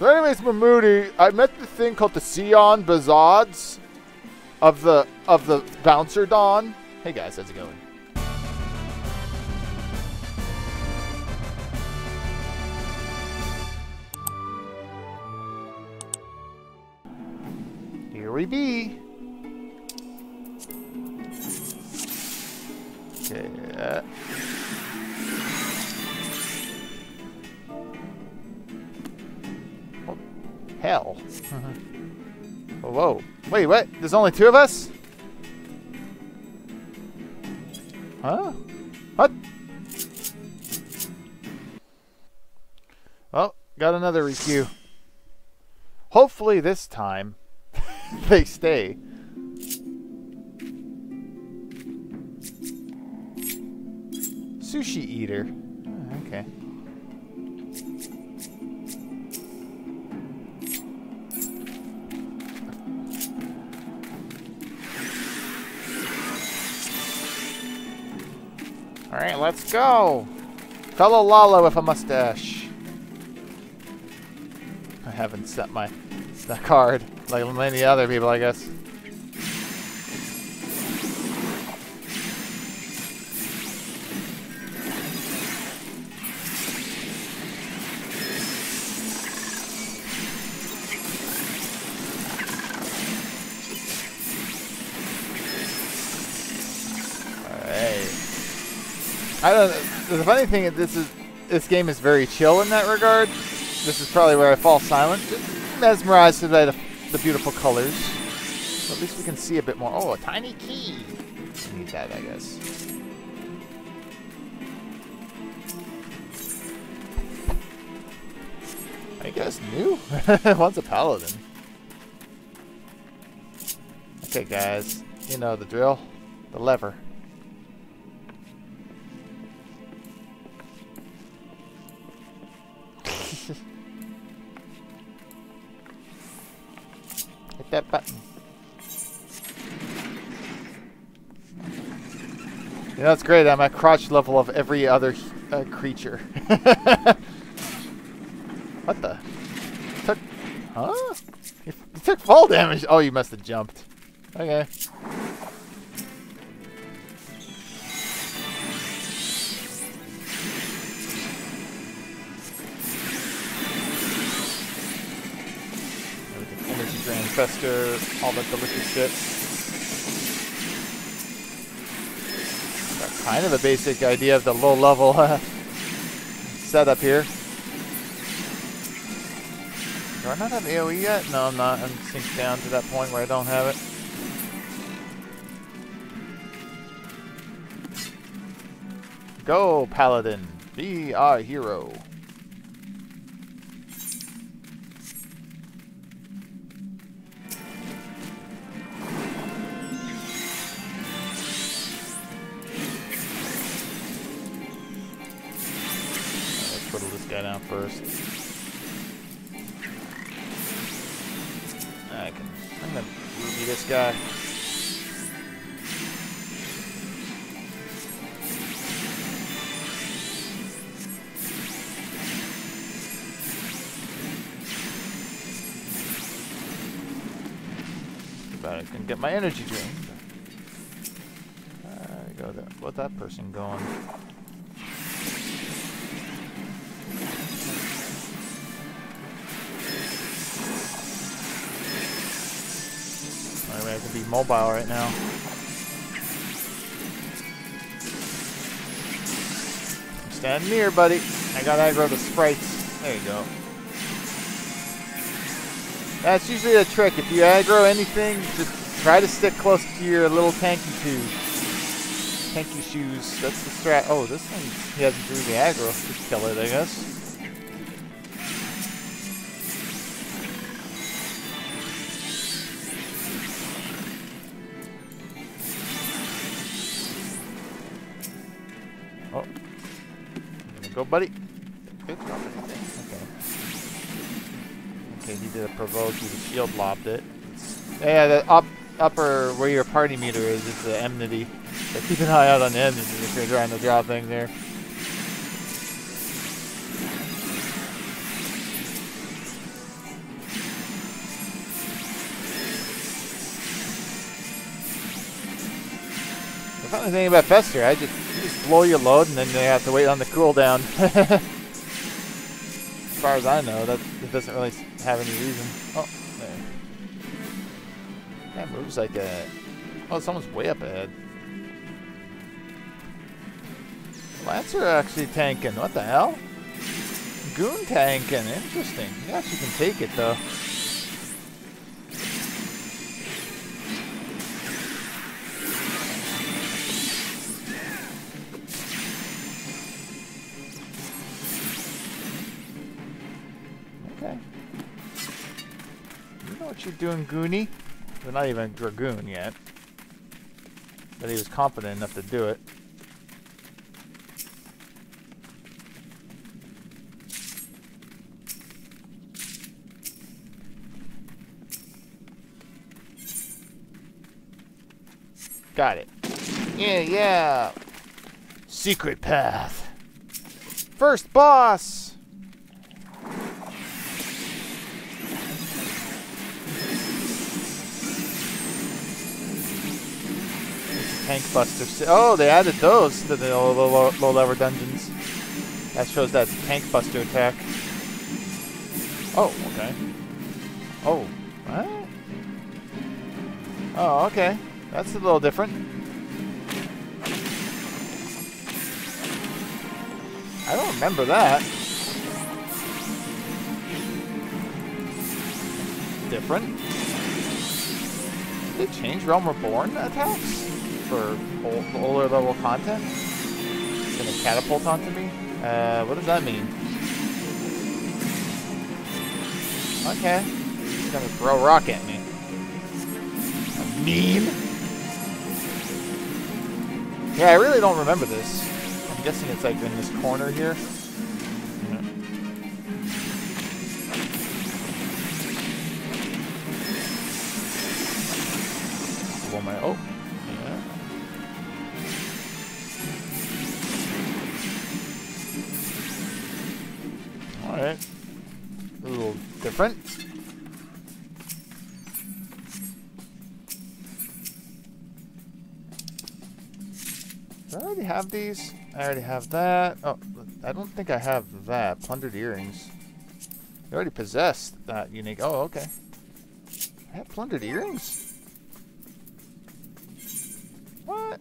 So anyways, Momodi, I met the thing called the Sion Bazads of the of the Bouncer Dawn. Hey guys, how's it going? Here we be. Okay. uh, hell. Whoa. Wait, what? There's only two of us? Huh? What? Well, got another requeue. Hopefully this time they stay. Sushi eater. Oh, okay. Alright, let's go! Fellow Lala with a mustache. I haven't set my card like many other people, I guess. I don't. The funny thing is, this is this game is very chill in that regard. This is probably where I fall silent. Mesmerized by the, the beautiful colors. So at least we can see a bit more. Oh, a tiny key. Need that, I guess. I guess new. One's a paladin. Okay, guys. You know the drill. The lever. That button. You know, it's great. I'm at crotch level of every other uh, creature. what the? Took, huh? You, you took fall damage. Oh, you must have jumped. Okay. All that delicious shit. Kind of a basic idea of the low level uh, setup here. Do I not have AoE yet? No, I'm not. I'm synced down to that point where I don't have it. Go, Paladin. Be our hero. Guy down first. I can. I'm gonna ruby this guy. But I can get my energy drain. There uh, we go. There. What that person going? Mobile right now. Stand near, buddy. I got aggro the sprites. There you go. That's usually a trick. If you aggro anything, just try to stick close to your little tanky shoes. Tanky shoes. That's the strat. Oh, this one, he hasn't drew the aggro. Just kill it, I guess. Buddy. Good drop anything? Okay. Okay, he did a provoke. He was shield lobbed it. Yeah, the up upper where your party meter is is the enmity. So keep an eye out on the enmity if you're trying to drop things there. Funny thing about Fester, I just, just blow your load and then you have to wait on the cooldown. as far as I know, that it doesn't really have any reason. Oh, there. That moves like a... Oh, someone's way up ahead. Lancer actually tanking. What the hell? Goon tanking. Interesting. You actually can take it, though. Doing, Goonie? We're not even Dragoon yet. But he was confident enough to do it. Got it. Yeah, yeah. Secret path. First boss. Tank Buster. Oh, they added those to the low, low, low level dungeons. That shows that Tank Buster attack. Oh, okay. Oh, what? Oh, okay. That's a little different. I don't remember that. Different. Did they change Realm Reborn attacks for older level content? It's gonna catapult onto me? Uh, what does that mean? Okay. He's gonna throw a rock at me. Meme? Yeah, I really don't remember this. I'm guessing it's like in this corner here. Already have these? I already have that. Oh, I don't think I have that. Plundered earrings. You already possessed that unique. Oh, okay. I have plundered earrings? What?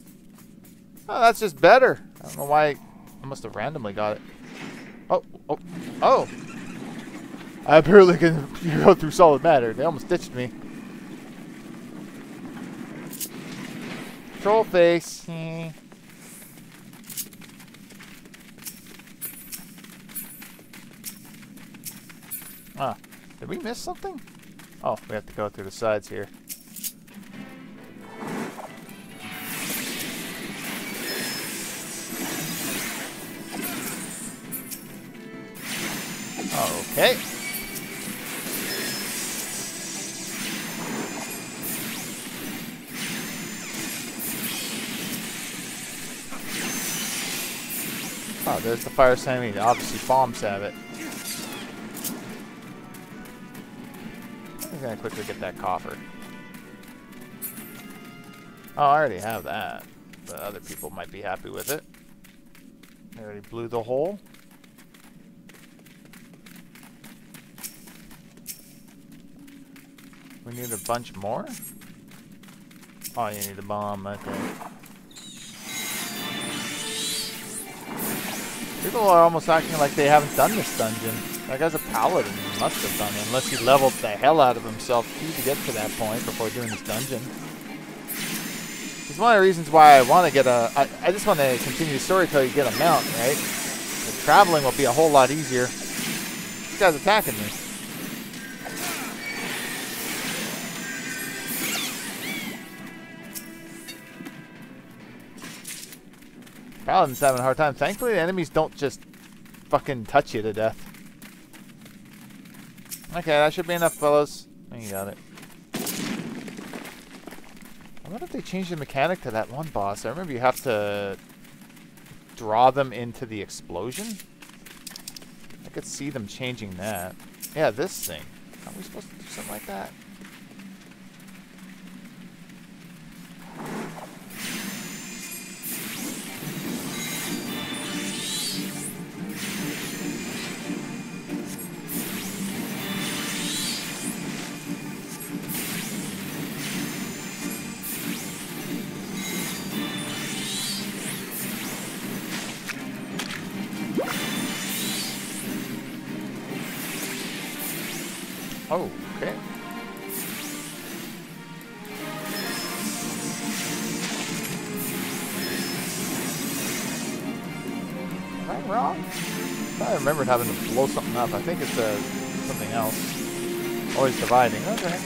Oh, that's just better. I don't know why I must have randomly got it. Oh, oh, oh. I apparently can go through solid matter. They almost ditched me. Troll face. Hmm. Ah, did we miss something? Oh, we have to go through the sides here. Okay. Oh, there's the fire sandwich. Obviously, bombs have it. Gonna quickly get that coffer. Oh, I already have that. But other people might be happy with it. I already blew the hole. We need a bunch more? Oh, you need a bomb, okay. People are almost acting like they haven't done this dungeon. That guy's a paladin. Must have done unless he leveled the hell out of himself to get to that point before doing this dungeon. It's one of the reasons why I want to get a... I, I just want to continue the story until you get a mount, right? The traveling will be a whole lot easier. This guy's attacking me. Paladin's having a hard time. Thankfully, the enemies don't just fucking touch you to death. Okay, that should be enough, fellas. You got it. I wonder if they changed the mechanic to that one boss. I remember you have to draw them into the explosion. I could see them changing that. Yeah, this thing. Are we supposed to do something like that? Remembered having to blow something up. I think it's uh, something else. Always dividing. Okay.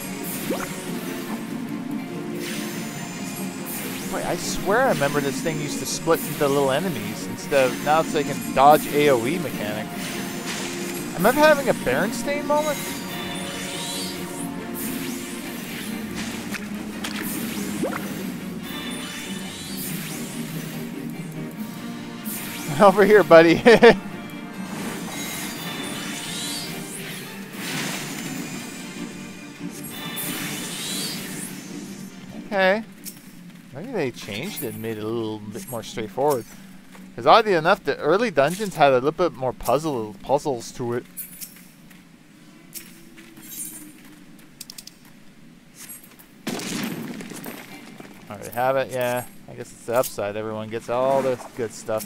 Wait, I swear I remember this thing used to split into little enemies instead of now it's like a dodge AoE mechanic. I having a Berenstain moment? Over here, buddy. and made it a little bit more straightforward. Because oddly enough, the early dungeons had a little bit more puzzle puzzles to it. Already have it, yeah. I guess it's the upside. Everyone gets all the good stuff.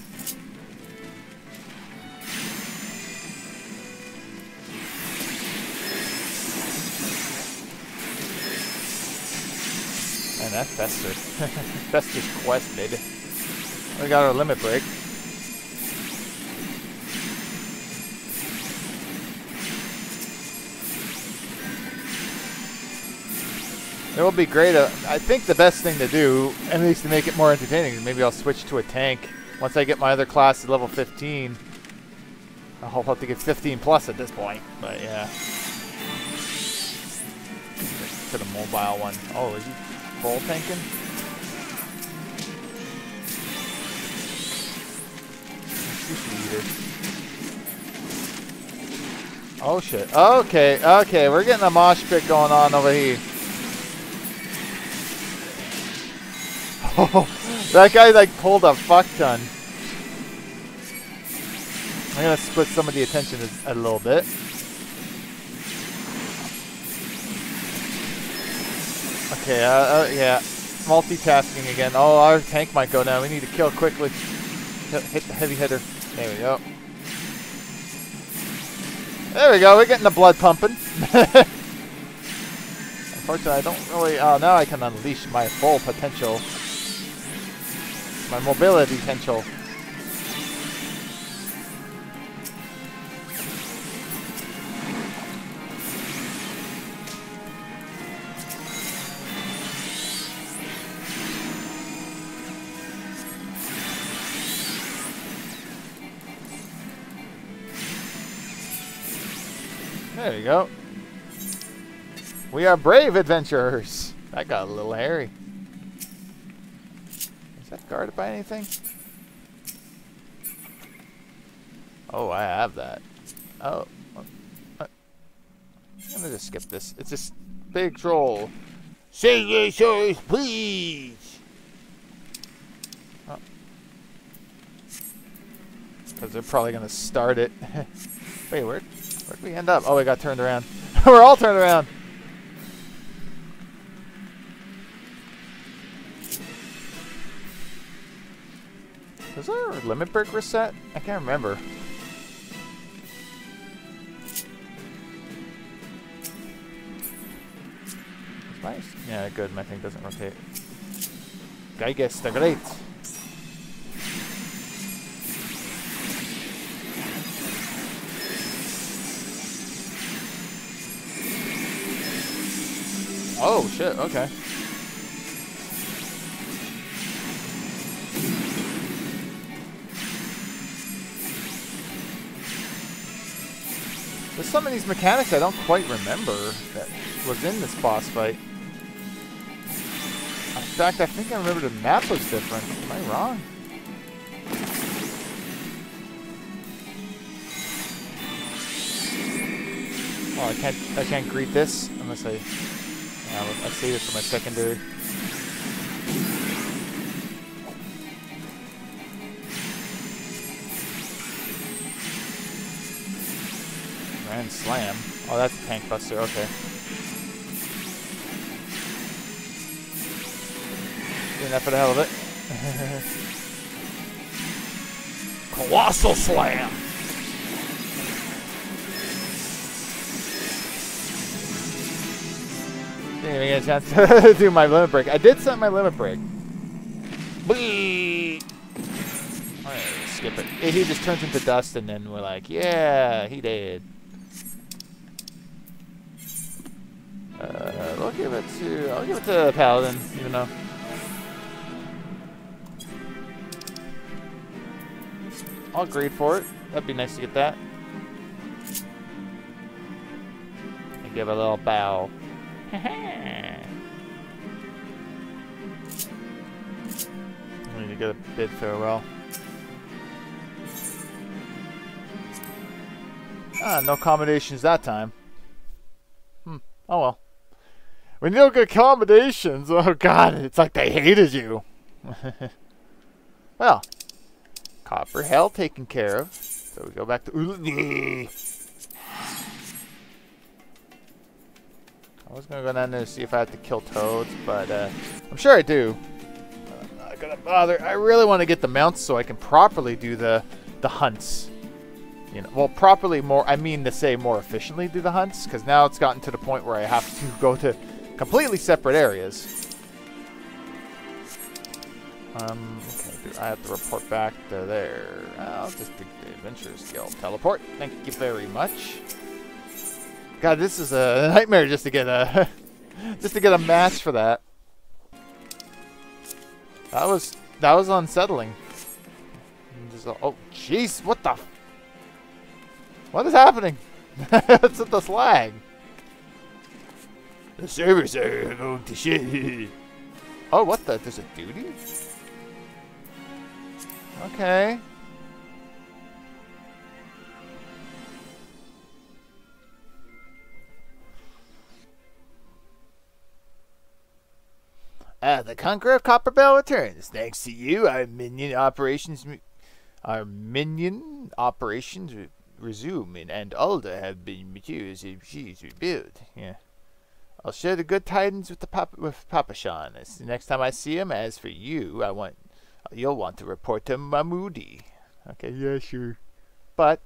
And that Fester. Fester's quest, baby. We got our limit break. It will be great. Uh, I think the best thing to do, at least to make it more entertaining, maybe I'll switch to a tank. Once I get my other class to level 15, I'll have to get 15 plus at this point. But yeah. To the mobile one. Oh, is he full tanking? Oh shit. Okay, okay, we're getting a mosh pit going on over here. Oh, that guy like pulled a fuck ton. I'm gonna split some of the attention a, a little bit. Okay, uh, uh, yeah. Multitasking again. Oh, our tank might go down. We need to kill quickly. Hit, hit the heavy hitter. There we go. There we go. We're getting the blood pumping. Unfortunately, I don't really... Oh, now I can unleash my full potential. My mobility potential. There you go. We are brave adventurers. That got a little hairy. Is that guarded by anything? Oh, I have that. Oh. Uh, I'm gonna just skip this. It's just big troll. Say your choice, please. Oh. Because they're probably gonna start it. Wait, where? Where'd we end up? Oh, we got turned around. We're all turned around. Was our limit break reset? I can't remember. Nice. Yeah, good. My thing doesn't rotate. Gyges the Great. Oh, shit, okay. There's some of these mechanics I don't quite remember that was in this boss fight. In fact, I think I remember the map was different. Am I wrong? Oh, I can't I can't greet this unless I yeah, I save it for my secondary. Grand Slam. Oh, that's a tank buster. Okay. Doing that for the hell of it. Colossal Slam. Even get a chance to do my limit break. I did set my limit break. Skip it. He just turns into dust, and then we're like, yeah, he did. Uh, we'll give it to. I'll give it to Paladin, even though. I'll grade for it. That'd be nice to get that. And give a little bow. I need to get a bid farewell. Ah, no accommodations that time. Hmm. Oh well. When you don't get accommodations, oh god, it's like they hated you. well, Copperbell taken care of. So we go back to. I was gonna go down there to see if I had to kill toads, but uh, I'm sure I do. I'm not gonna bother. I really want to get the mounts so I can properly do the the hunts. You know, well, properly more. I mean to say more efficiently do the hunts, because now it's gotten to the point where I have to go to completely separate areas. Um, okay, I have to report back to there. I'll just do the Adventurers Guild teleport. Thank you very much. God, this is a nightmare just to get a just to get a match for that. That was that was unsettling. Just, oh, jeez, what the? What is happening? What's with the slag? The servers are going to shit. Oh, what the? There's a duty? Okay. Uh, the Conqueror of Copperbell returns. Thanks to you, our minion operations, our minion operations re resume, and Ul'dah have been materials she's rebuilt. Yeah. I'll share the good tidings with the pop with Papashan. The next time I see him. As for you, I want you'll want to report to Momodi. Okay, yeah, sure. But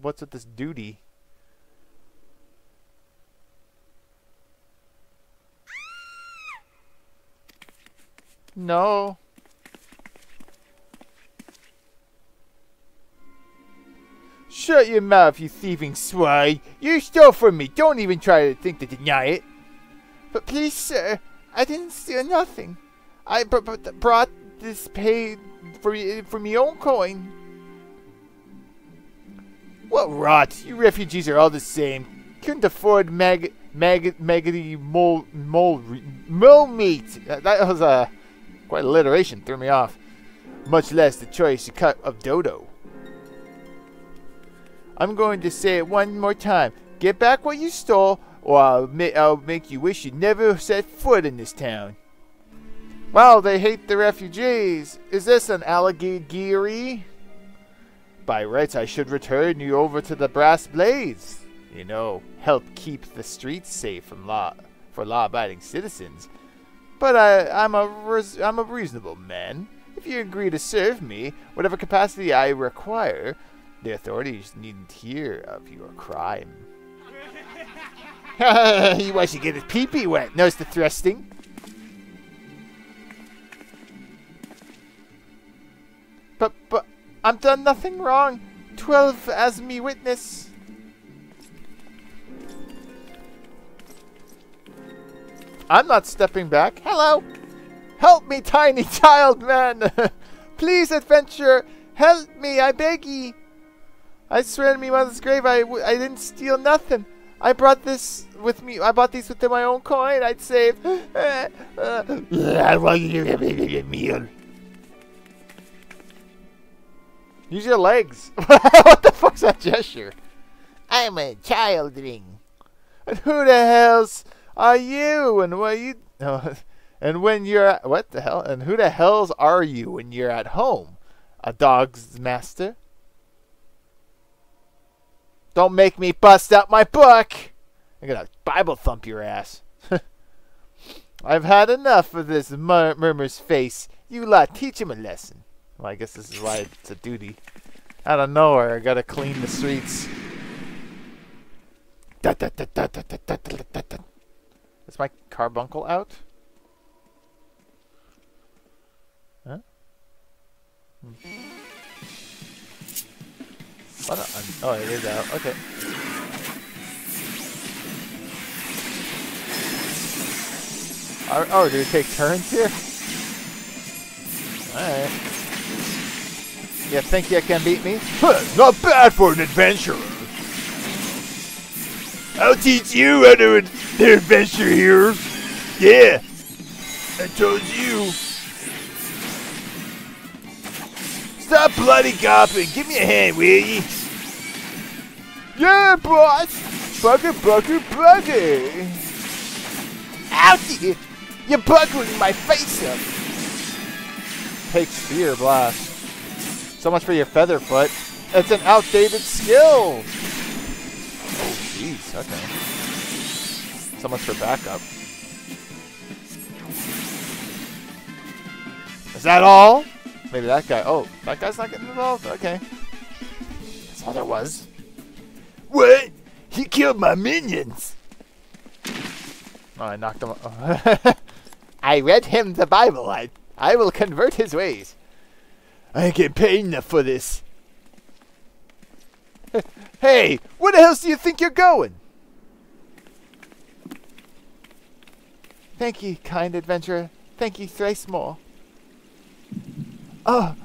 what's with this duty? No. Shut your mouth, you thieving swine. You stole from me. Don't even try to think to deny it. But please, sir, I didn't steal nothing. I brought this pay for, for me own coin. What rot. You refugees are all the same. Couldn't afford mag, mag, maggoty mole, mole, mole meat. That was a... Quite alliteration threw me off. Much less the choice cut of dodo. I'm going to say it one more time. Get back what you stole, or I'll, ma I'll make you wish you never set foot in this town. Wow, they hate the refugees. Is this an alligator? By rights, I should return you over to the brass blades. You know, help keep the streets safe from law for law-abiding citizens. But I, I'm a res- I'm a reasonable man. If you agree to serve me, whatever capacity I require, the authorities needn't hear of your crime. he wants to get his pee-pee wet. Knows the thrusting. But, but, I've done nothing wrong. Twelve as me witness. I'm not stepping back. Hello! Help me, tiny child man! Please, adventure! Help me, I beg ye! I swear to me mother's grave, I w I didn't steal nothing. I brought this with me. I bought these with my own coin. I'd saved. Use your legs. what the fuck's that gesture? I'm a childling. And who the hell's are you? And what you? and when you're at, what the hell? And who the hell's are you when you're at home? A dog's master? Don't make me bust out my book. I'm gonna Bible thump your ass. I've had enough of this mur murmur's face. You lot, teach him a lesson. Well, I guess this is why it's a duty. Out of nowhere, I gotta clean the streets. Is my carbuncle out? Huh? Hmm. Oh, it is out. Okay. Oh, oh, do we take turns here? Alright. You think you can beat me? Not bad for an adventurer. I'll teach you how to ad adventure here. Yeah. I told you. Stop bloody gopping. Give me a hand, will you? Yeah, boss. Bugger, bugger, bugger. Ouchie! You're buggering my face up. Take spear blast. So much for your feather foot. It's an outdated skill. Oh, jeez. Okay. So much for backup. Is that all? Maybe that guy. Oh, that guy's not getting involved? Okay. That's all there was. What? He killed my minions. Oh, I knocked him. off. I read him the Bible. I, I will convert his ways. I getting paid enough for this. hey, where the hell do you think you're going? Thank you, kind adventurer. Thank you thrice more. Oh,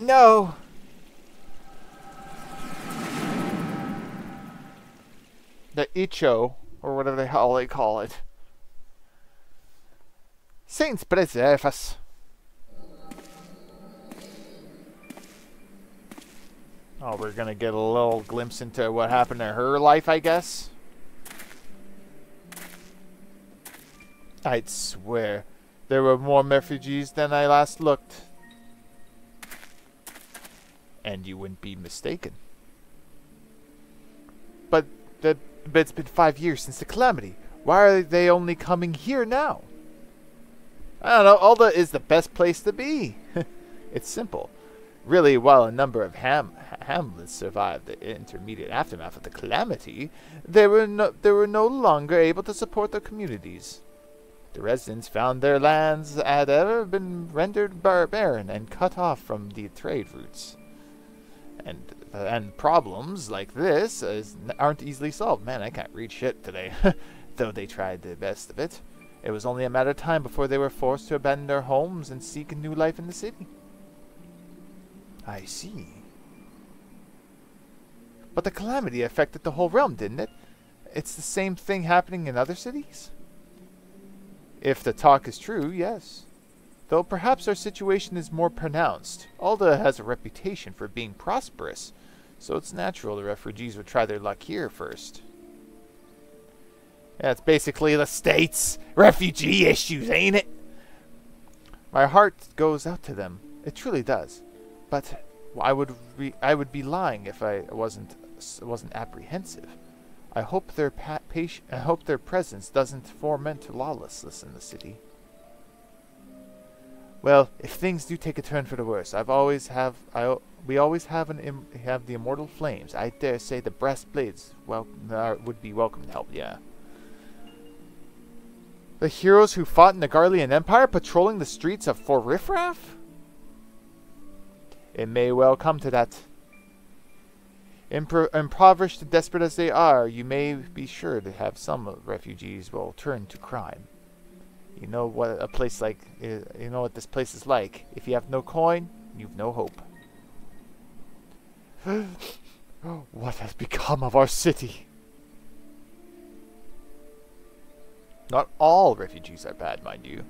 no. The Icho, or whatever the hell they call it. Saints preserve us. Oh, we're gonna get a little glimpse into what happened to her life, I guess. I'd swear there were more refugees than I last looked. And you wouldn't be mistaken. But, the, but it's been five years since the calamity. Why are they only coming here now? I don't know. Ul'dah is the best place to be. it's simple. Really, while a number of ham hamlets survived the intermediate aftermath of the calamity, they were no, they were no longer able to support their communities. The residents found their lands had ever been rendered bar barren and cut off from the trade routes. And uh, and problems like this is, aren't easily solved. Man, I can't read shit today, though they tried their best of it. It was only a matter of time before they were forced to abandon their homes and seek a new life in the city. I see. But the calamity affected the whole realm, didn't it? It's the same thing happening in other cities? If the talk is true, yes. Though perhaps our situation is more pronounced. Ul'dah has a reputation for being prosperous, so it's natural the refugees would try their luck here first. Yeah, it's basically the state's refugee issues, ain't it? My heart goes out to them. It truly does. But I would I would be lying if I wasn't wasn't apprehensive. I hope their I hope their presence doesn't foment lawlessness in the city. Well, if things do take a turn for the worse, I've always have I we always have an have the immortal flames. I dare say the brass blades well would be welcome to help. Yeah. The heroes who fought in the Garlean Empire patrolling the streets of Forifraf? It may well come to that. Impro impoverished and desperate as they are, you may be sure to have some refugees will turn to crime. You know what a place like eh, you know what this place is like. If you have no coin, you've no hope. what has become of our city? Not all refugees are bad, mind you.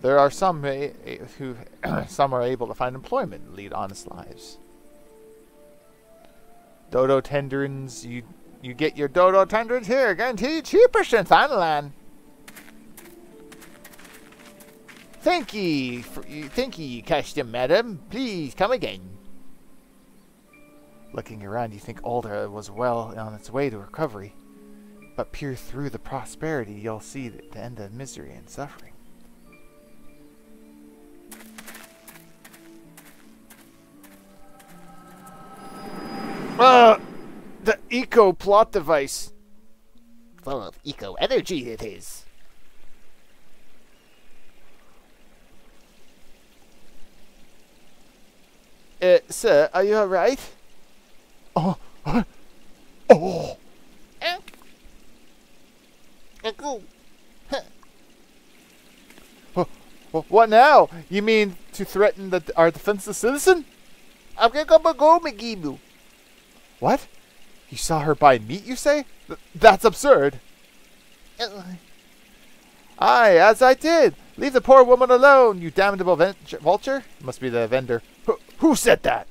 There are some eh, eh, who some are able to find employment and lead honest lives. Dodo tendrons, you you get your dodo tendrons here, guaranteed cheaper since Thanalan. Thank ye, for, thank ye, custom madam. Please come again. Looking around, you think Ul'dah was well on its way to recovery. But peer through the prosperity, you'll see the end of misery and suffering. Uh, the eco plot device. Full of eco energy it is. Uh, sir, are you alright? Oh, oh. Oh. Uh, Oh, what now? You mean to threaten the, our defenseless citizen? I'm gonna go Gimu. What? You saw her buy meat, you say? Th- that's absurd. Aye, as I did. Leave the poor woman alone, you damnable vulture. Must be the vendor. Who, who said that?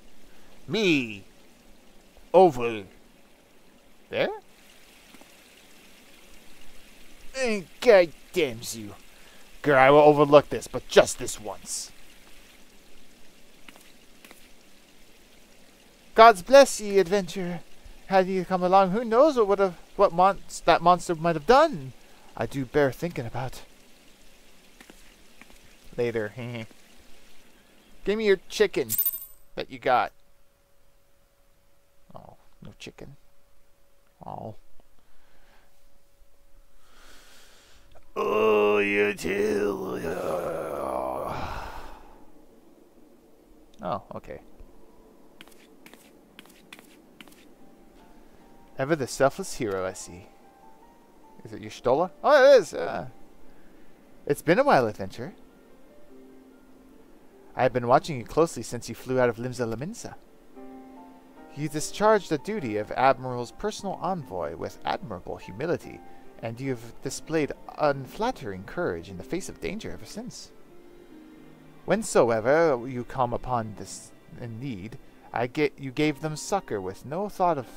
Me. Over. There? God damns you. Girl, I will overlook this, but just this once. God's bless ye, adventurer. Had ye come along, who knows what would have what mon- that monster might have done? I do bear thinking about. Later. Give me your chicken that you got. Oh, no chicken. Oh. Oh, you too. Oh, okay. Ever the selfless hero, I see. Is it Y'shtola? Oh, it is. Uh, it's been a while, adventurer. I have been watching you closely since you flew out of Limsa Lominsa. You discharged the duty of Admiral's personal envoy with admirable humility, and you have displayed unflattering courage in the face of danger ever since. Whensoever you come upon this in need, I get you gave them succor with no thought of,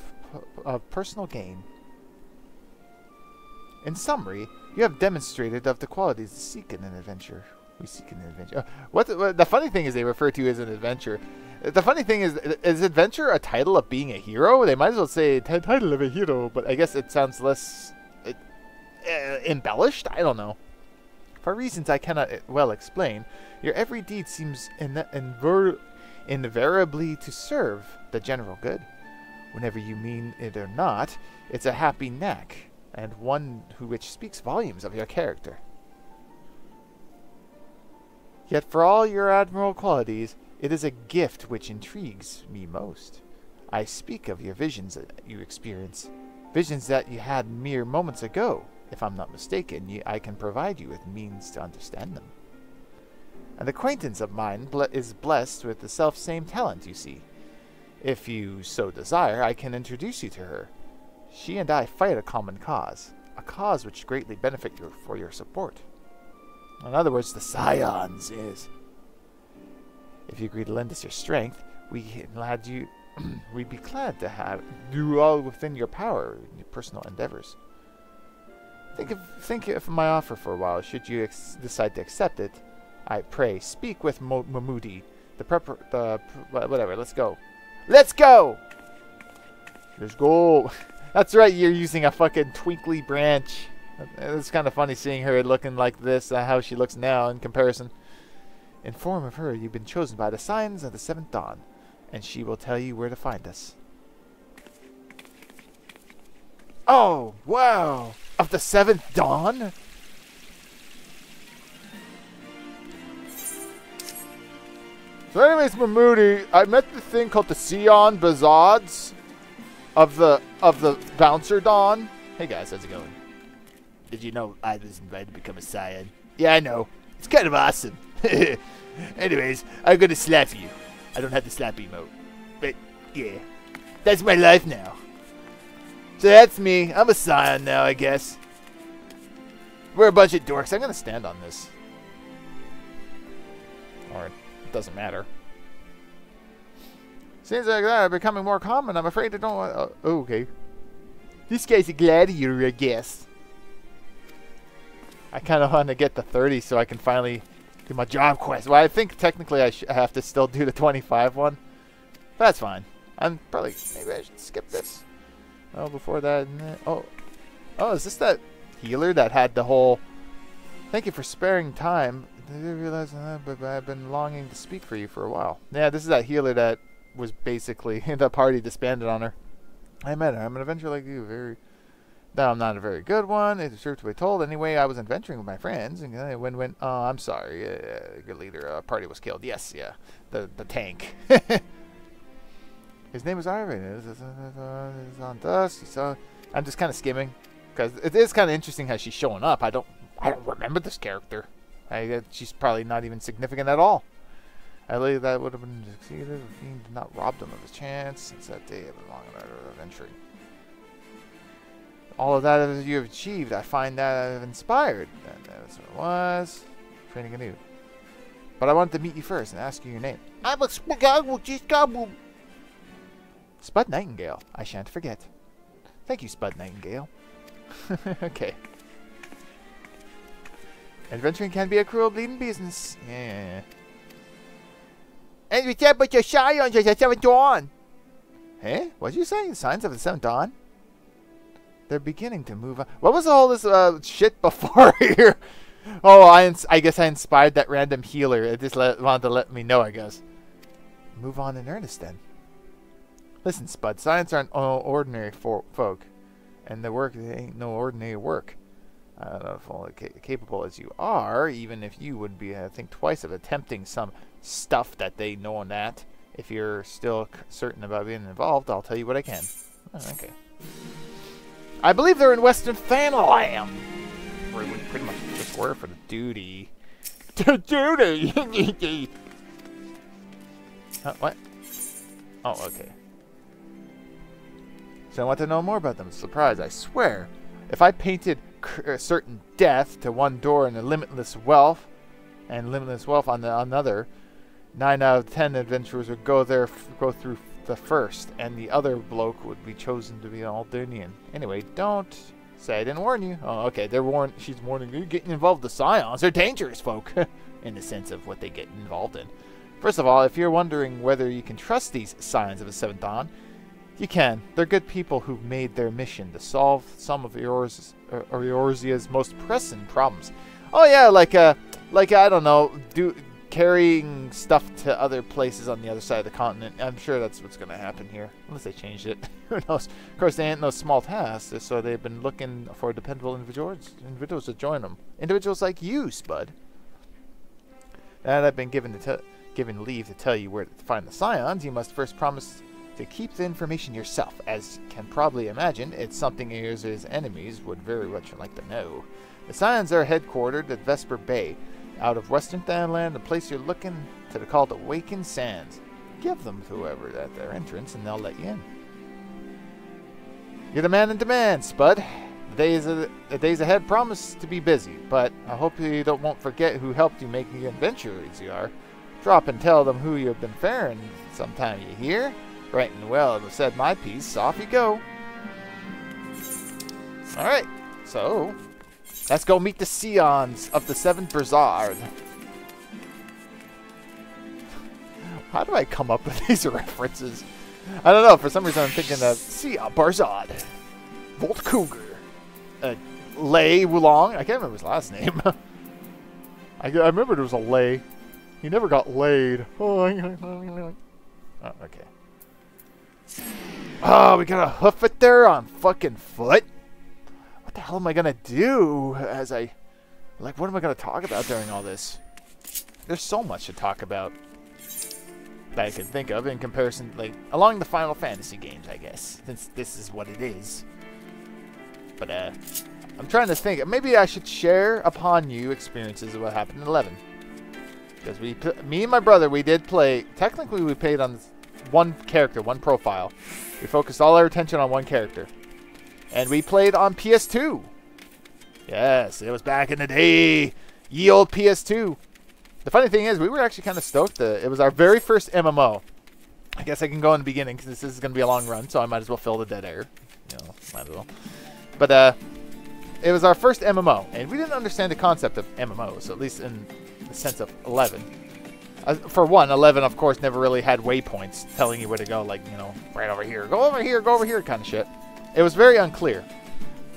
of personal gain. In summary, you have demonstrated of the qualities to seek in an adventure. We seek in an adventure. Uh, what, the, what the funny thing is, they refer to as an adventure. The funny thing is, is adventure a title of being a hero? They might as well say "Ti- title of a hero, but I guess it sounds less uh, uh, embellished. I don't know. For reasons I cannot uh, well explain, your every deed seems in invariably to serve the general good. Whenever you mean it or not, it's a happy knack, and one who which speaks volumes of your character. Yet for all your admirable qualities, it is a gift which intrigues me most. I speak of your visions that you experience, visions that you had mere moments ago. If I'm not mistaken, I can provide you with means to understand them. An acquaintance of mine is blessed with the self same talent, you see. If you so desire, I can introduce you to her. She and I fight a common cause, a cause which greatly benefit you for your support. In other words, the Scions is. If you agree to lend us your strength, we glad you we'd be glad to have do all within your power in your personal endeavors. Think of think of my offer for a while. Should you decide to accept it, I pray speak with Mo- Momodi. The prepar the pr- whatever. Let's go. Let's go. Let's go. That's right. You're using a fucking twinkly branch. It's kind of funny seeing her looking like this, uh, how she looks now in comparison. Inform of her you've been chosen by the Scions of the seventh dawn, and she will tell you where to find us. Oh, wow! Of the seventh dawn? So anyways, Momodi, I met the thing called the Sion Bazads of the of the Bouncer Dawn. Hey guys, how's it going? Did you know I was invited to become a Scion? Yeah, I know. It's kind of awesome. Anyways, I'm gonna slap you. I don't have the slap emote. But, yeah. That's my life now. So that's me. I'm a Scion now, I guess. We're a bunch of dorks. I'm gonna stand on this. Doesn't matter. Seems like that are becoming more common. I'm afraid I don't. Uh, oh, okay. This guy's a gladiator, I guess. I kind of want to get to 30 so I can finally do my job quest. Well, I think technically I, I have to still do the 25 one. But that's fine. I'm probably maybe I should skip this. Oh, before that. Oh, oh, is this that healer that had the whole? Thank you for sparing time. I didn't realize that, but I've been longing to speak for you for a while. Yeah, this is that healer that was basically the party disbanded on her. I met her. I'm an adventurer like you. Very. No, I'm not a very good one. It deserves to be told. Anyway, I was adventuring with my friends, and uh, when when oh, I'm sorry, uh, your leader uh, party was killed. Yes, yeah, the the tank. His name was Ivan. It's on dust. Saw, I'm just kind of skimming because it is kind of interesting how she's showing up. I don't, I don't remember this character. I, she's probably not even significant at all. I believe that would have been succeeded if he did not robbed him of his chance since that day of the long of entry. All of that you have achieved, I find that I've inspired. And that's what it was. Training anew. But I wanted to meet you first and ask you your name. I'm a Spud Spud Nightingale. I shan't forget. Thank you, Spud Nightingale. okay. Adventuring can be a cruel bleeding business. Yeah. And we said, but you're shy on the seventh dawn. Eh? What'd you say? Signs of the seventh dawn? They're beginning to move on. What was all this uh, shit before here? Oh, I, I guess I inspired that random healer. It just let, wanted to let me know, I guess. Move on in earnest, then. Listen, Spud, Scions aren't ordinary folk, and the work ain't no ordinary work. I don't know if only ca capable as you are, even if you would be, I think, twice of attempting some stuff that they know that. If you're still certain about being involved, I'll tell you what I can. Oh, okay. I believe they're in Western Thanalan we pretty much just were for the duty. The duty! huh, what? Oh, okay. So I want to know more about them. Surprise, I swear. If I painted a certain death to one door and a limitless wealth, and limitless wealth on the another, nine out of ten adventurers would go there, go through the first, and the other bloke would be chosen to be an Aldunian. Anyway, don't Say I didn't warn you. Oh, okay. They're warn. She's warning you. Getting involved with the Scions. They're dangerous folk, in the sense of what they get involved in. First of all, if you're wondering whether you can trust these Scions of the Seventh Dawn, you can. They're good people who've made their mission to solve some of or Eorzea's most pressing problems. Oh yeah, like uh, like I don't know, do carrying stuff to other places on the other side of the continent. I'm sure that's what's going to happen here, unless they changed it. Who knows? Of course, they ain't no small task, so they've been looking for dependable individuals, individuals to join them. Individuals like you, Spud. And I've been given to given leave to tell you where to find the Scions. You must first promise to keep the information yourself. As can probably imagine, it's something Eorzea's enemies would very much like to know. The Scions are headquartered at Vesper Bay, out of Western Thanalan, the place you're looking to call the called Sands. Give them whoever at their entrance, and they'll let you in. You're the man in demand, Spud. The days, the days ahead promise to be busy, but I hope you don't won't forget who helped you make the adventurers you are. Drop and tell them who you've been faring sometime, you hear? Right and well, I've said my piece. Off you go. Alright, so Let's go meet the Scions of the Seventh Bazaar. How do I come up with these references? I don't know. For some reason, I'm thinking of Sia Barzad, Volt Cougar, uh, Lei Wulong. I can't remember his last name. I, I remember there was a Lei. He never got laid. Oh, okay. Oh, we gotta hoof it there on fucking foot what the hell am I gonna do as I like what am I gonna talk about during all this? There's so much to talk about that I can think of in comparison like along the Final Fantasy games, I guess, since this is what it is. But uh I'm trying to think. Maybe I should share upon you experiences of what happened in 11. Because we, me and my brother, we did play. Technically, we played on one character, one profile. We focused all our attention on one character. And we played on PS2. Yes, it was back in the day. Ye old PS2. The funny thing is, we were actually kind of stoked. That it was our very first MMO. I guess I can go in the beginning because this is going to be a long run, so I might as well fill the dead air. You know, might as well. But uh, it was our first MMO, and we didn't understand the concept of MMOs, at least in the sense of 11. Uh, for one, 11, of course, never really had waypoints telling you where to go, like, you know, right over here, go over here, go over here kind of shit. It was very unclear.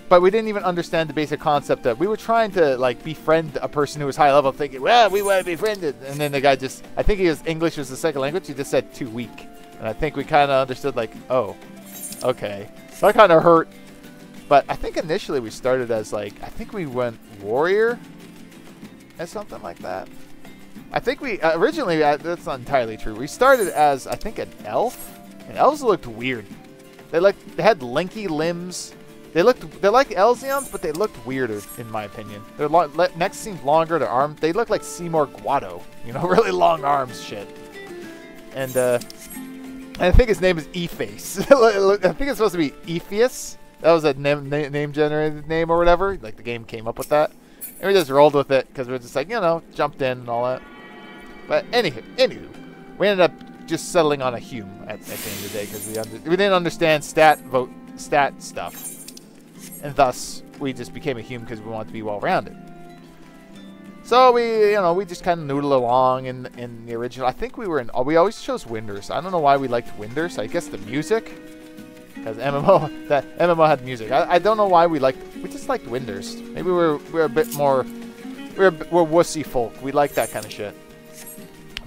But we didn't even understand the basic concept that we were trying to like befriend a person who was high level thinking, well, we want to be friended. And then the guy just I think was English was the second language, he just said too weak. And I think we kinda understood like, oh, okay. So that kinda hurt. But I think initially we started as like I think we went warrior or something like that. I think we uh, originally uh, that's not entirely true. We started as I think an elf And elves looked weird. They they had lanky limbs. They looked they're like Elezens, but they looked weirder in my opinion. Their necks seemed longer. Their arms they looked like Seymour Guado. You know, really long arms, shit. And uh, I think his name is E-Face. I think it's supposed to be Epheus. That was a name, na- name generated name or whatever. Like the game came up with that. And we just rolled with it because we are just like, you know, jumped in and all that. But anywho, anywho, we ended up just settling on a Hume at, at the end of the day because we, we didn't understand stat vote stat stuff, and thus we just became a Hume because we wanted to be well rounded. So we, you know, we just kind of noodle along in in the original. I think we were in. Oh, we always chose Winders. I don't know why we liked Winders. I guess the music, because MMO that MMO had music. I, I don't know why we liked. We just liked Winders. Maybe we're we're a bit more. We're we're wussy folk. We like that kind of shit.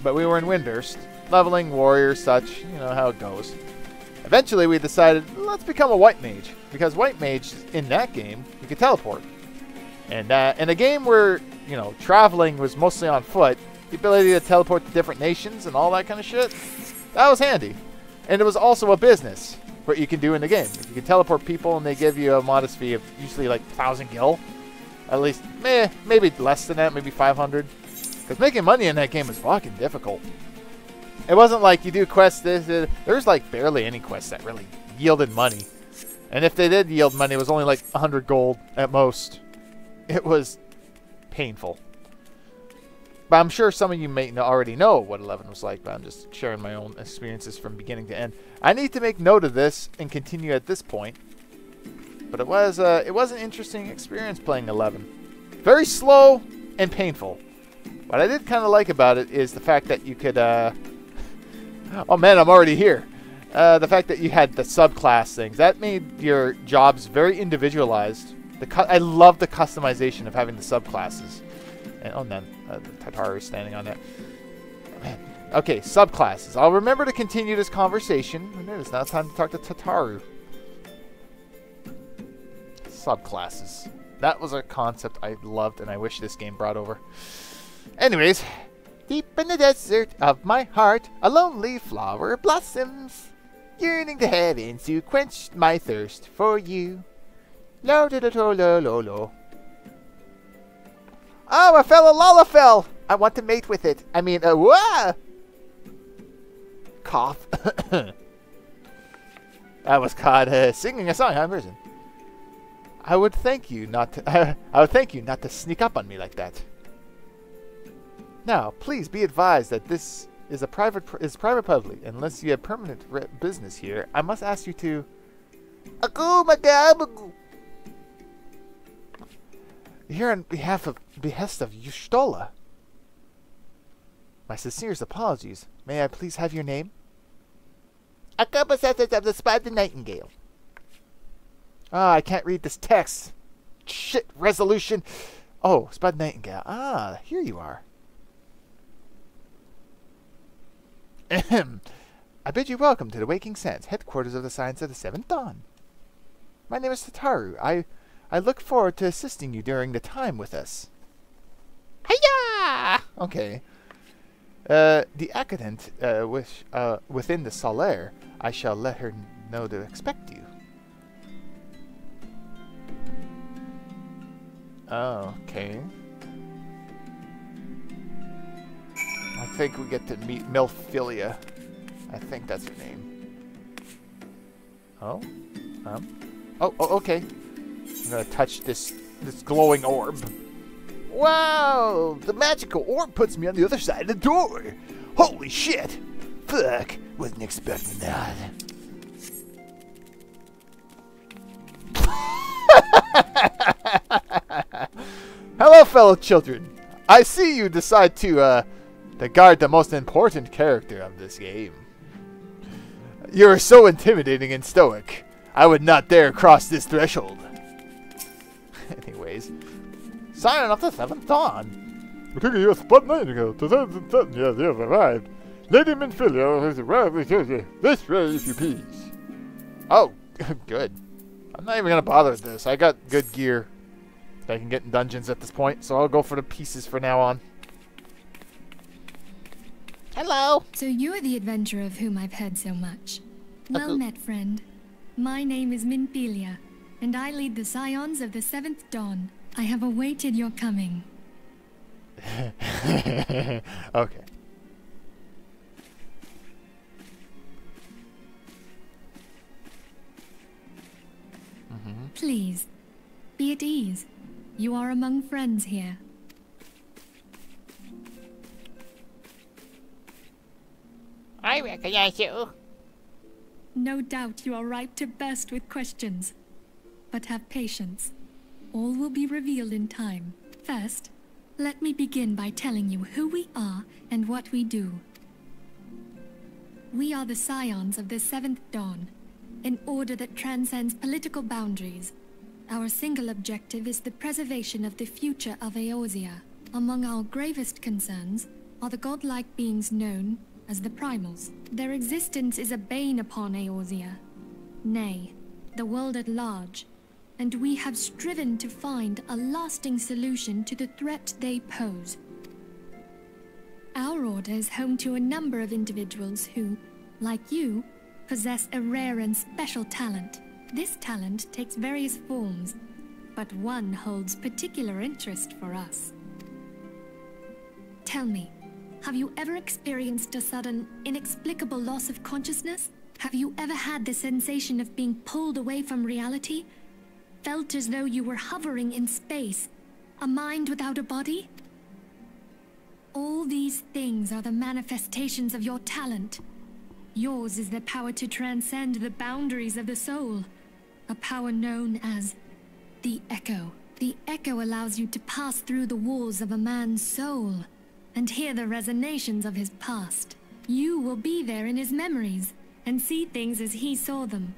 But we were in Windurst, leveling warriors, such, you know how it goes. Eventually, we decided, let's become a white mage. Because white mage, in that game, you could teleport. And uh, in a game where, you know, traveling was mostly on foot, the ability to teleport to different nations and all that kind of shit, that was handy. And it was also a business, what you can do in the game. You can teleport people and they give you a modest fee of usually like 1,000 gil, at least, meh, maybe less than that, maybe 500. Because making money in that game is fucking difficult. It wasn't like you do quests, this, this, there's like barely any quests that really yielded money. And if they did yield money, it was only like 100 gold at most. It was painful. But I'm sure some of you may already know what 11 was like, but I'm just sharing my own experiences from beginning to end. I need to make note of this and continue at this point. But it was, uh, it was an interesting experience playing 11. Very slow and painful. What I did kind of like about it is the fact that you could, uh, oh man, I'm already here. Uh, the fact that you had the subclass things that made your jobs very individualized. The I love the customization of having the subclasses. And oh man, uh, the is standing on that. Man. Okay, subclasses. I'll remember to continue this conversation. It's now time to talk to Tataru. Subclasses. That was a concept I loved and I wish this game brought over. Anyways, deep in the desert of my heart, a lonely flower blossoms, yearning to heavens to quench my thirst for you. Lo do do lo lo lo. Oh, a fellow Lalafell! I want to mate with it. I mean, uh, wah! Cough. I was caught uh, singing a song. I'm prison. I would thank you not to. Uh, I would thank you not to sneak up on me like that. Now, please be advised that this is a private pr is private public. Unless you have permanent business here, I must ask you to. Here on behalf of behest of Y'shtola. My sincerest apologies. May I please have your name? Akabasatas of the Spotted Nightingale. Ah, I can't read this text. Shit, resolution. Oh, Spud Nightingale. Ah, here you are. Ahem. I bid you welcome to the Waking Sands, headquarters of the Scions of the Seventh Dawn. My name is Tataru. I, I look forward to assisting you during the time with us. Hiya! Okay. Uh, the accident uh, which, uh, within the Solar, I shall let her know to expect you. Oh, okay. Think we get to meet Milphilia. I think that's her name. Oh? Um? Oh, oh, okay. I'm gonna touch this this glowing orb. Wow! The magical orb puts me on the other side of the door! Holy shit! Fuck! Wasn't expecting that. Hello, fellow children. I see you decide to, uh, to guard the most important character of this game. You are so intimidating and stoic. I would not dare cross this threshold. Anyways, signing off the seventh dawn. We took a US spot night ago. Yes, yes, arrived. Lady Minfilia has arrived. This way, if you please. Oh, good. I'm not even gonna bother with this. I got good gear. I can get in dungeons at this point, so I'll go for the pieces for now on. Hello. So you are the adventurer of whom I've heard so much. Well met, friend. My name is Minfilia, and I lead the Scions of the Seventh Dawn. I have awaited your coming. okay. Mm-hmm. Please, be at ease. You are among friends here. I recognize you. No doubt you are ripe to burst with questions. But have patience. All will be revealed in time. First, let me begin by telling you who we are and what we do. We are the Scions of the Seventh Dawn, an order that transcends political boundaries. Our single objective is the preservation of the future of Eorzea. Among our gravest concerns are the godlike beings known as the Primals. Their existence is a bane upon Eorzea. Nay, the world at large, and we have striven to find a lasting solution to the threat they pose. Our order is home to a number of individuals who, like you, possess a rare and special talent. This talent takes various forms, but one holds particular interest for us. Tell me, have you ever experienced a sudden, inexplicable loss of consciousness? Have you ever had the sensation of being pulled away from reality? Felt as though you were hovering in space, a mind without a body? All these things are the manifestations of your talent. Yours is the power to transcend the boundaries of the soul, a power known as the Echo. The Echo allows you to pass through the walls of a man's soul and hear the resonations of his past. You will be there in his memories and see things as he saw them.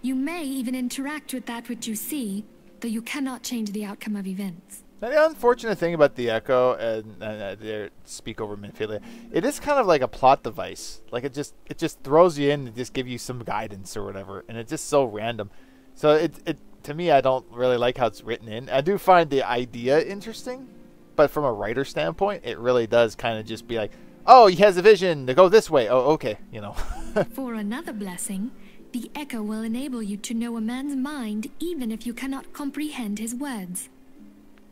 You may even interact with that which you see, though you cannot change the outcome of events. Now, the unfortunate thing about the Echo and, and uh, their speak over Minfilia, it is kind of like a plot device. Like it just it just throws you in to just give you some guidance or whatever, and it's just so random. So it it to me, I don't really like how it's written in. I do find the idea interesting, but from a writer standpoint, it really does kind of just be like, oh, he has a vision to go this way. Oh, okay, you know. For another blessing, the Echo will enable you to know a man's mind even if you cannot comprehend his words.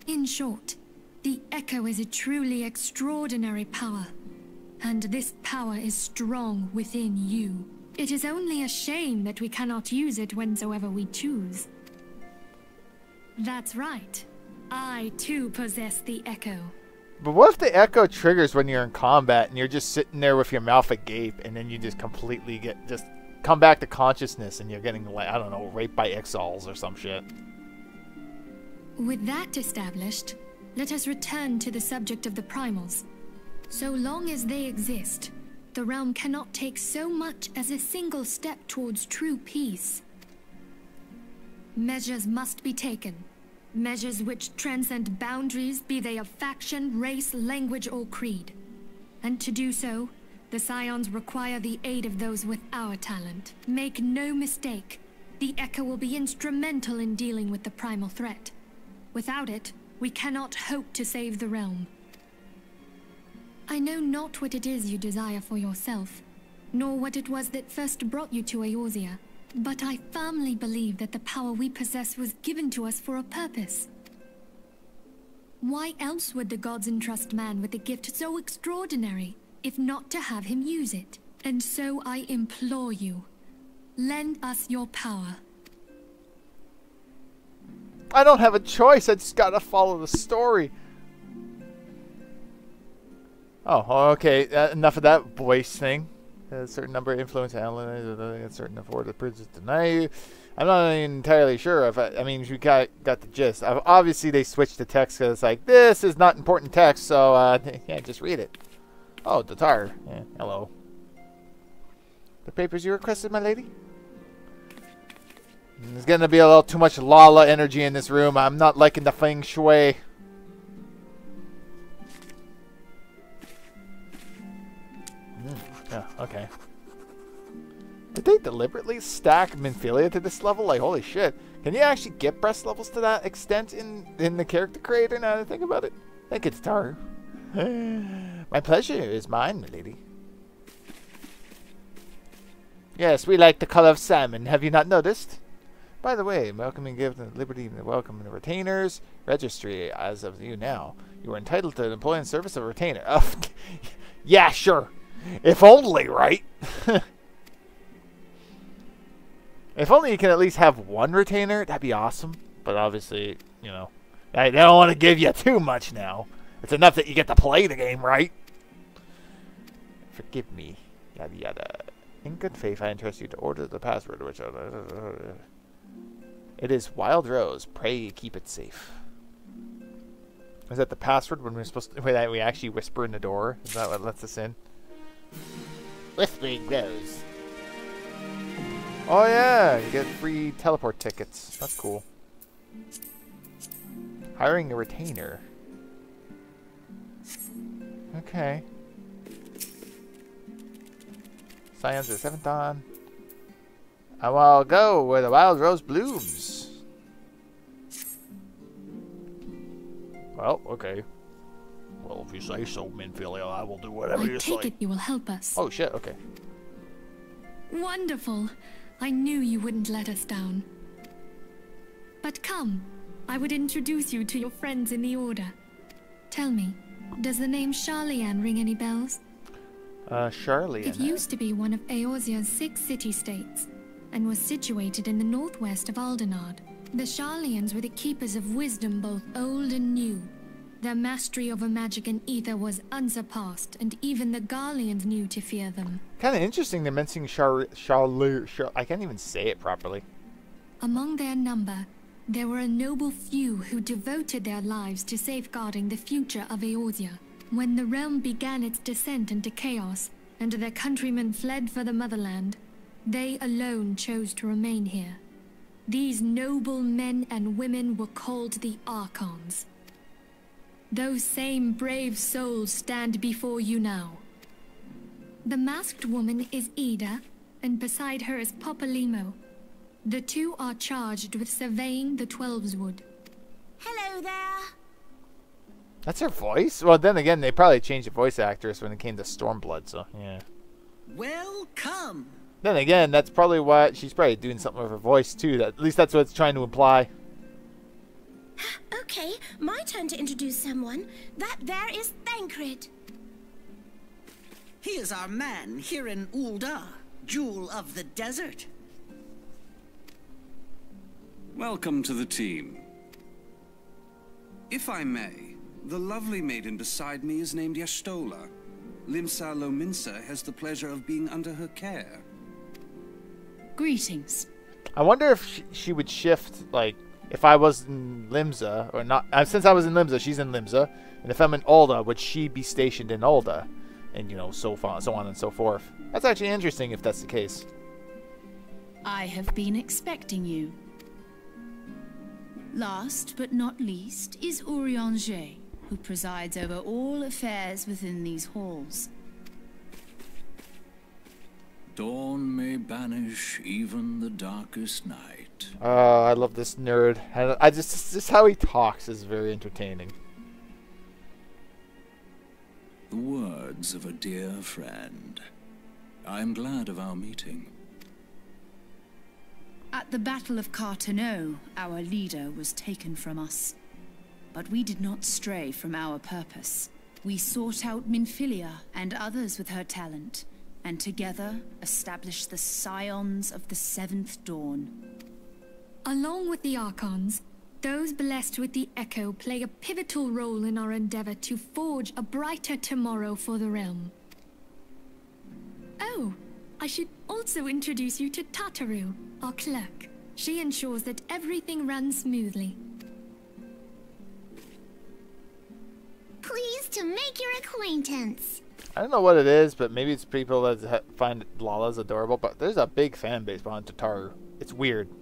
In short, the Echo is a truly extraordinary power, and this power is strong within you. It is only a shame that we cannot use it whensoever we choose. That's right. I too possess the Echo. But what if the echo triggers when you're in combat and you're just sitting there with your mouth agape and then you just completely get just come back to consciousness and you're getting like I don't know raped by exiles or some shit. With that established, let us return to the subject of the primals. So long as they exist, the realm cannot take so much as a single step towards true peace. Measures must be taken. Measures which transcend boundaries, be they of faction, race, language, or creed. And to do so, the Scions require the aid of those with our talent. Make no mistake, the Echo will be instrumental in dealing with the primal threat. Without it, we cannot hope to save the realm. I know not what it is you desire for yourself, nor what it was that first brought you to Eorzea, but I firmly believe that the power we possess was given to us for a purpose. Why else would the gods entrust man with a gift so extraordinary, if not to have him use it? And so I implore you, lend us your power. I don't have a choice. I just gotta follow the story. Oh, okay. Uh, enough of that voice thing. A certain number of influence analyzers, a certain number of deny you. I'm not entirely sure if I, I mean you got got the gist. Uh, obviously, they switched the text because it's like this is not important text, so uh, yeah, just read it. Oh, Datar. Yeah, hello. The papers you requested, my lady. There's gonna be a little too much Lala energy in this room. I'm not liking the feng shui. Yeah, okay. Did they deliberately stack Minfilia to this level? Like, holy shit. Can you actually get breast levels to that extent in, in the character creator now that I think about it? I think it's. My pleasure is mine, my lady. Yes, we like the color of salmon. Have you not noticed? By the way, welcoming gift and liberty and welcome the retainers registry as of you now. You are entitled to employ and service of a retainer. Oh, yeah, sure. If only, right? if only you can at least have one retainer, that'd be awesome. But obviously, you know, they don't want to give you too much now. It's enough that you get to play the game, right? Forgive me. Yada yada. In good faith, I entrust you to order the password, which. It is Wild Rose. Pray keep it safe. Is that the password when we're supposed to. Wait, we actually whisper in the door? Is that what lets us in? Whispering Rose. Oh, yeah! You get free teleport tickets. That's cool. Hiring a retainer. Okay. Scions the Seventh Dawn. I will go where the wild rose blooms. Well, okay. Well, if you say so, Minfilia, I will do whatever I you take it you will help us. Oh, shit, okay. Wonderful. I knew you wouldn't let us down. But come, I would introduce you to your friends in the Order. Tell me, does the name Sharlayan ring any bells? Uh, Charlie. It used to be one of Eorzea's six city-states, and was situated in the northwest of Aldenard. The Sharlayans were the keepers of wisdom both old and new. Their mastery over magic and ether was unsurpassed, and even the Garleans knew to fear them. Kind of interesting they're mentioning Char... Charlie... Char... I can't even say it properly. Among their number, there were a noble few who devoted their lives to safeguarding the future of Eorzea. When the realm began its descent into chaos, and their countrymen fled for the motherland, they alone chose to remain here. These noble men and women were called the Archons. Those same brave souls stand before you now. The masked woman is Ida, and beside her is Papalymo. The two are charged with surveying the Twelveswood. Hello there. That's her voice? Well, then again, they probably changed the voice actress when it came to Stormblood, so, yeah. Welcome. Then again, that's probably why she's probably doing something with her voice, too. That, at least that's what it's trying to imply. Okay, my turn to introduce someone. That there is Thancred. He is our man here in Ul'dah, Jewel of the Desert. Welcome to the team. If I may, the lovely maiden beside me is named Y'shtola. Limsa Lominsa has the pleasure of being under her care. Greetings. I wonder if she, she would shift, like, if I was in Limsa, or not. Uh, since I was in Limsa, she's in Limsa. And if I'm in Ul'dah, would she be stationed in Ul'dah? And, you know, so, far, so on and so forth. That's actually interesting if that's the case. I have been expecting you. Last but not least is Urianger, who presides over all affairs within these halls. Dawn may banish even the darkest night. Oh, I love this nerd. I, I just, just how he talks is very entertaining. The words of a dear friend. I am glad of our meeting. At the Battle of Carteneau, our leader was taken from us. But we did not stray from our purpose. We sought out Minfilia and others with her talent, and together established the Scions of the Seventh Dawn. Along with the Archons, those blessed with the Echo play a pivotal role in our endeavor to forge a brighter tomorrow for the realm. Oh, I should also introduce you to Tataru, our clerk. She ensures that everything runs smoothly. Pleased to make your acquaintance. I don't know what it is, but maybe it's people that find Lala's adorable, but there's a big fan base behind Tataru. It's weird, but it,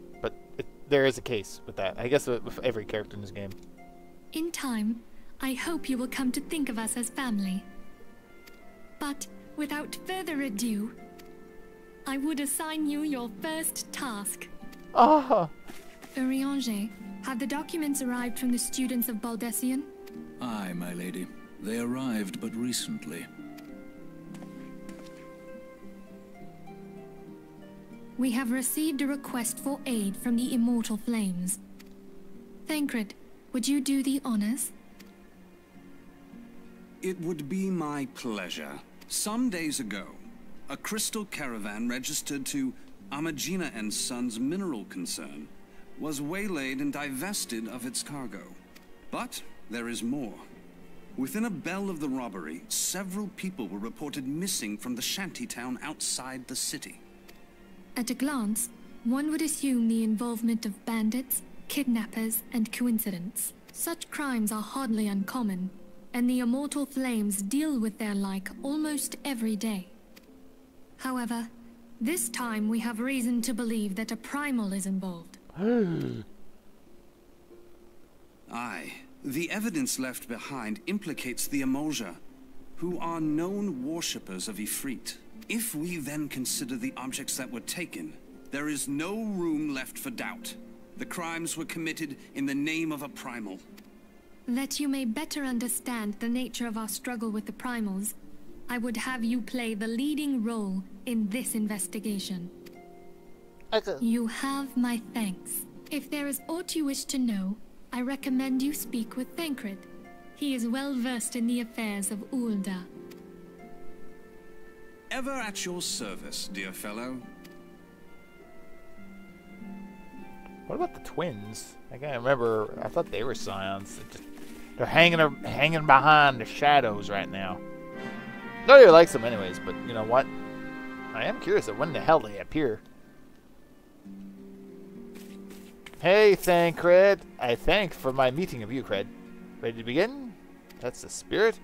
there is a case with that. I guess with, with every character in this game. In time, I hope you will come to think of us as family. But without further ado, I would assign you your first task. Ah, Urianger, have the documents arrived from the students of Baldesion? Aye, my lady. They arrived but recently. We have received a request for aid from the Immortal Flames. Thancred, would you do the honors? It would be my pleasure. Some days ago, a crystal caravan registered to Amajina and Sons Mineral Concern was waylaid and divested of its cargo. But there is more. Within a bell of the robbery, several people were reported missing from the shantytown outside the city. At a glance, one would assume the involvement of bandits, kidnappers, and coincidence. Such crimes are hardly uncommon, and the Immortal Flames deal with their like almost every day. However, this time we have reason to believe that a primal is involved. Aye. The evidence left behind implicates the Amalj'aa, who are known worshippers of Ifrit. If we then consider the objects that were taken, there is no room left for doubt. The crimes were committed in the name of a primal. That you may better understand the nature of our struggle with the primals, I would have you play the leading role in this investigation. You have my thanks. If there is aught you wish to know, I recommend you speak with Thancred. He is well versed in the affairs of Ul'dah. Ever at your service, dear fellow. What about the twins? I can't remember. I thought they were scions. They're, hanging hanging behind the shadows right now. Nobody likes them anyways, but you know what? I am curious of when the hell they appear. Hey, Thancred. I thank for my meeting of you, Cred. Ready to begin? That's the spirit.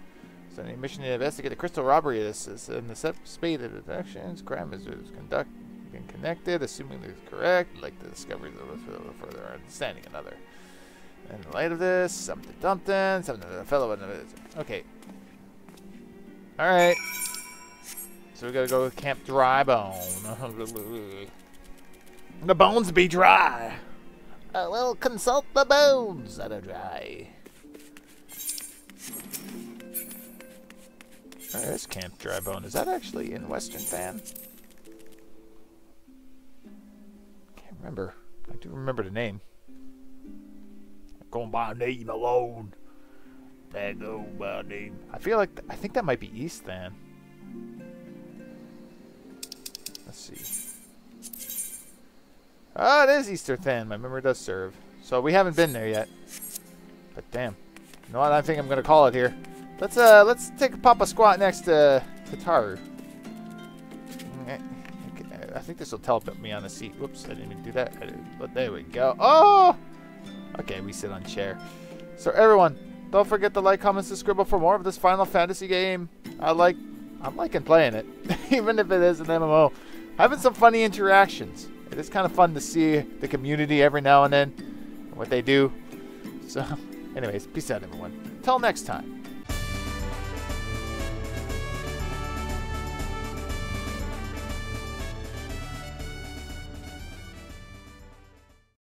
Sending a mission to investigate the crystal robbery. This is in the spade of detections. Crime is conduct being connected, assuming is correct. Like the discovery of further understanding another. In light of this, something something, something to the fellow. Okay. Alright. So we gotta go with Camp Drybone. the bones be dry. Uh, well, consult the bones that are dry. Uh, There's Camp Drybone. Is that actually in Western Fan? Can't remember. I do remember the name. Going by name alone. That go by name. I feel like I think that might be East Fan. Let's see. Oh, it is Easter Thin. My memory does serve. So we haven't been there yet. But damn. You know what? I think I'm gonna call it here. Let's uh let's take a papa squat next to Tataru. I think this will teleport me on the seat. Whoops, I didn't even do that. But there we go. Oh! Okay, we sit on chair. So everyone, don't forget to like, comment, subscribe for more of this Final Fantasy game. I like, I'm liking playing it, even if it is an MMO. Having some funny interactions it is kind of fun to see the community every now and then, what they do. So, anyways, peace out, everyone. Until next time.